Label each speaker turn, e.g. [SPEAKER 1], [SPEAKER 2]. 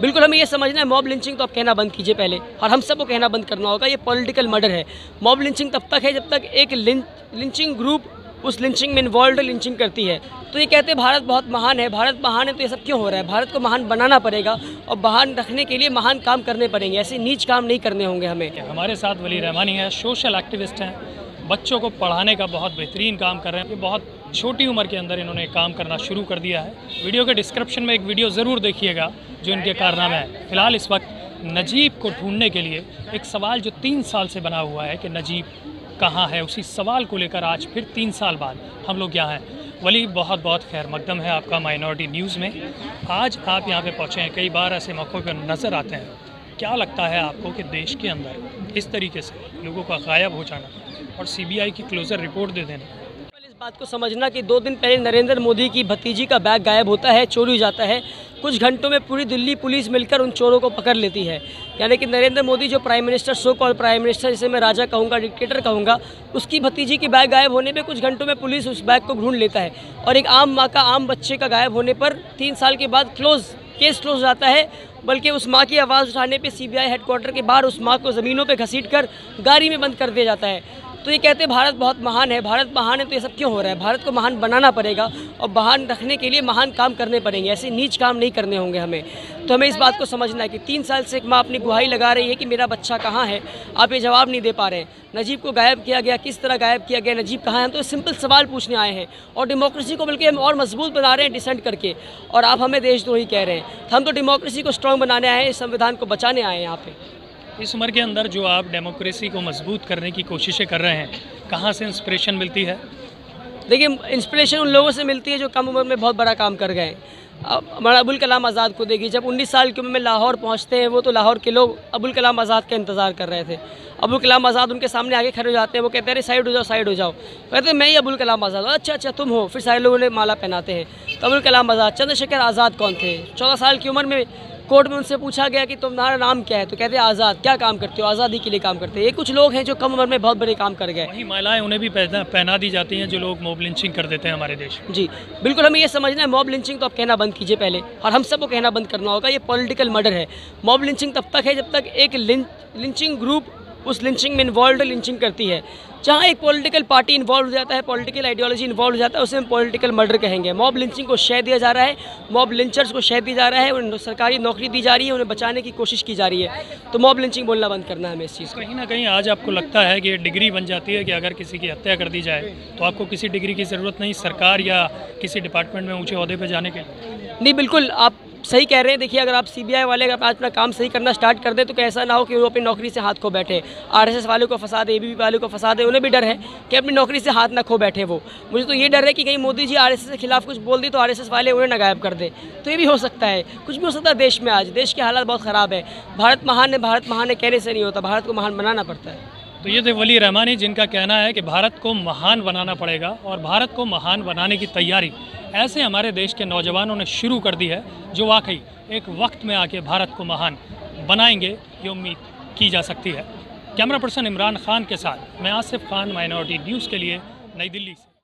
[SPEAKER 1] बिल्कुल हमें ये समझना है मॉब लिंचिंग तो आप कहना बंद कीजिए पहले, और हम सबको कहना बंद करना होगा, ये पॉलिटिकल मर्डर है। मॉब लिंचिंग तब तक है जब तक एक लिंचिंग ग्रुप उस लिंचिंग में इन्वॉल्व लिंचिंग करती है। तो ये कहते हैं, भारत बहुत महान है, भारत महान है तो ये सब क्यों हो रहा है? भारत को महान बनाना पड़ेगा और महान रखने के लिए महान काम करने पड़ेंगे, ऐसे नीच काम नहीं करने होंगे हमें।
[SPEAKER 2] हमारे साथ वली रहमानी है, सोशल एक्टिविस्ट हैं, बच्चों को पढ़ाने का बहुत बेहतरीन काम कर रहे हैं, ये बहुत छोटी उम्र के अंदर इन्होंने काम करना शुरू कर दिया है। वीडियो के डिस्क्रिप्शन में एक वीडियो ज़रूर देखिएगा, जो इनके कारनामे हैं। फ़िलहाल इस वक्त नजीब को ढूँढने के लिए एक सवाल जो तीन साल से बना हुआ है कि नजीब कहाँ है, उसी सवाल को लेकर आज फिर तीन साल बाद हम लोग यहाँ हैं। वली बहुत बहुत खैर, मकदम है आपका माइनॉरिटी न्यूज़ में। आज आप यहाँ पे पहुँचे हैं, कई बार ऐसे मौक़ों पर नज़र आते हैं। क्या लगता है आपको कि देश के अंदर इस तरीके से लोगों का गायब हो जाना और सीबीआई की क्लोज़र रिपोर्ट दे देना?
[SPEAKER 1] बात को समझना कि दो दिन पहले नरेंद्र मोदी की भतीजी का बैग गायब होता है, चोरी हो जाता है। कुछ घंटों में पूरी दिल्ली पुलिस मिलकर उन चोरों को पकड़ लेती है। यानी कि नरेंद्र मोदी जो prime minister so call prime minister जिसे मैं राजा कहूँगा डिक्टेटर कहूँगा, उसकी भतीजी की बैग गायब होने पर कुछ घंटों में पुलिस उस बैग को ढूंढ लेता है। और एक आम माँ का, आम बच्चे का गायब होने पर तीन साल के बाद क्लोज केस क्लोज जाता है। बल्कि उस माँ की आवाज़ उठाने पे सीबीआई हेडक्वार्टर के बाहर उस माँ को ज़मीनों पे घसीट कर गाड़ी में बंद कर दिया जाता है। तो ये कहते हैं भारत बहुत महान है। भारत महान है तो ये सब क्यों हो रहा है? भारत को महान बनाना पड़ेगा और महान रखने के लिए महान काम करने पड़ेंगे। ऐसे नीच काम नहीं करने होंगे हमें। तो हमें इस बात को समझना है कि तीन साल से एक माँ अपनी गुहाई लगा रही है कि मेरा बच्चा कहाँ है? आप ये जवाब नहीं दे पा रहे हैं। नजीब को गायब किया गया, किस तरह गायब किया गया, नजीब कहाँ है? तो सिंपल सवाल पूछने आए हैं और डेमोक्रेसी को बल्कि हम और मज़बूत बना रहे हैं डिसेंट करके। और आप हमें देशद्रोही कह रहे हैं। हम तो डेमोक्रेसी को स्ट्रॉन्ग बनाने आए हैं संविधान को बचाने आए हैं यहाँ पे।
[SPEAKER 2] इस उम्र के अंदर जो आप डेमोक्रेसी को मज़बूत करने की कोशिशें कर रहे हैं, कहाँ से इंस्पिरेशन मिलती है?
[SPEAKER 1] देखिए इंस्पिरेशन उन लोगों से मिलती है जो कम उम्र में बहुत बड़ा काम कर गए हमारा अबुल कलाम आज़ाद को देखिए, जब 19 साल की उम्र में लाहौर पहुँचते हैं, वो तो लाहौर के लोग अबुल कलाम आज़ाद का इंतज़ार कर रहे थे। अबुल कलाम आज़ाद उनके सामने आगे खड़े हो जाते हैं, वो कहते हैं, अरे, साइड हो जाओ, साइड हो जाओ। कहते मैं ही अबुल कलाम आज़ाद अच्छा अच्छा तुम हो। फिर सारे लोग उन्हें माला पहनाते हैं। तो अबुल कलाम आज़ाद, चंद्रशेखर आज़ाद कौन थे? चौदह साल की उम्र में कोर्ट में उनसे पूछा गया कि तुम्हारा नाम क्या है? तो कहते हैं आज़ाद। क्या काम करते हो? आज़ादी के लिए काम करते हैं। ये कुछ लोग हैं जो कम उम्र में बहुत बड़े काम कर गए।
[SPEAKER 2] वही महिलाएँ उन्हें भी पहना पहना दी जाती हैं जो लोग मॉब लिंचिंग कर देते हैं हमारे देश
[SPEAKER 1] जी बिल्कुल हमें ये समझना है मॉब लिंचिंग तो आप कहना बंद कीजिए पहले और हम सबको कहना बंद करना होगा ये पॉलिटिकल मर्डर है। मॉब लिंचिंग तब तक है जब तक एक लिंचिंग ग्रुप उस लिंचिंग में इन्वॉल्व लिंचिंग करती है। जहाँ एक पॉलिटिकल पार्टी इन्वॉल्व हो जाता है पॉलिटिकल आइडियोलॉजी इन्वॉल्व हो जाता है उसे हम पॉलिटिकल मर्डर कहेंगे। मॉब लिंचिंग को शय दिया जा रहा है मॉब लिंचर्स को शय दिया जा रहा है उन्हें सरकारी नौकरी दी जा रही है उन्हें बचाने की कोशिश की जा रही है। तो मॉब लिंचिंग बोलना बंद करना है हमें इस चीज़
[SPEAKER 2] कहीं ना कहीं आज आपको लगता है कि डिग्री बन जाती है कि अगर किसी की हत्या कर दी जाए तो आपको किसी डिग्री की ज़रूरत नहीं सरकार या किसी डिपार्टमेंट में ऊँचे अहदे पर जाने के
[SPEAKER 1] नहीं बिल्कुल आप सही कह रहे हैं, देखिए, अगर आप सीबीआई वाले, अगर अपना काम सही करना स्टार्ट कर दे तो ऐसा ना हो कि वो अपनी नौकरी से हाथ खो बैठे। आरएसएस वालों को फंसा दे एबीपी वालों को फंसा दे, उन्हें भी डर है कि अपनी नौकरी से हाथ ना खो बैठे वो। मुझे तो ये डर है कि कहीं मोदी जी आर के खिलाफ कुछ बोल दी तो आरएसएस वाले उन्हें नगायब कर दे। तो ये भी हो सकता है, कुछ भी हो सकता है देश में आज। देश के हालात बहुत ख़राब है। भारत महान है, भारत महान है, कहने से नहीं होता। भारत को महान बनाना पड़ता है।
[SPEAKER 2] तो ये थे वली रहमानी, जिनका कहना है कि भारत को महान बनाना पड़ेगा और भारत को महान बनाने की तैयारी ऐसे हमारे देश के नौजवानों ने शुरू कर दी है, जो वाकई एक वक्त में आके भारत को महान बनाएँगे, ये उम्मीद की जा सकती है। कैमरा पर्सन इमरान खान के साथ, मैं आसिफ खान, माइनॉरिटी न्यूज़ के लिए नई दिल्ली से।